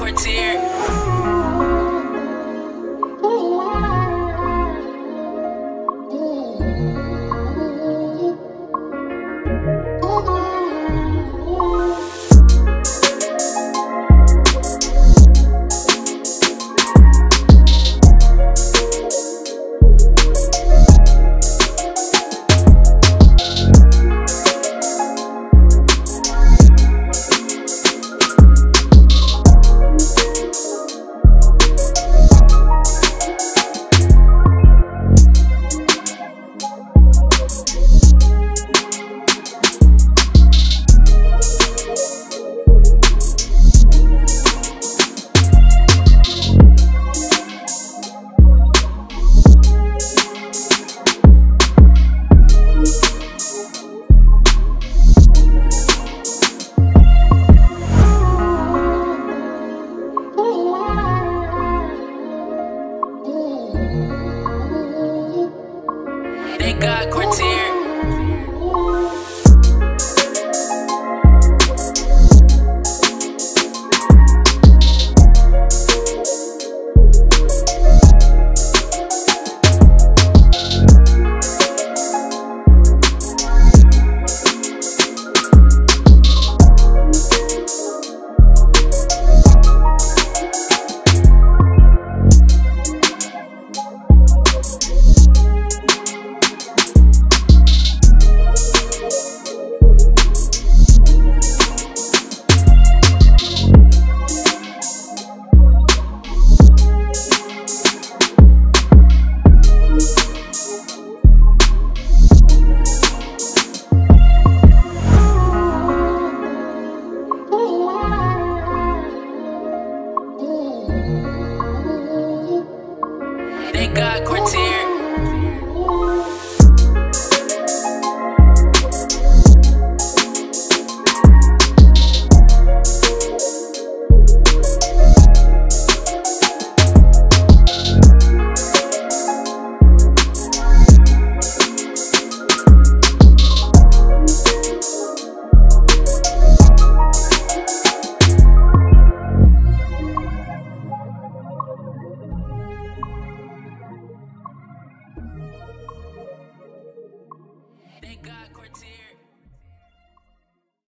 Courtier. Got Quartier. They got Quartier. got Cortier.